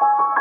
you.